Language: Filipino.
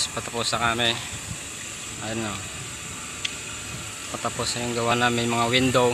guys patapos na kami. Ano? Patapos na yung gawa namin mga window.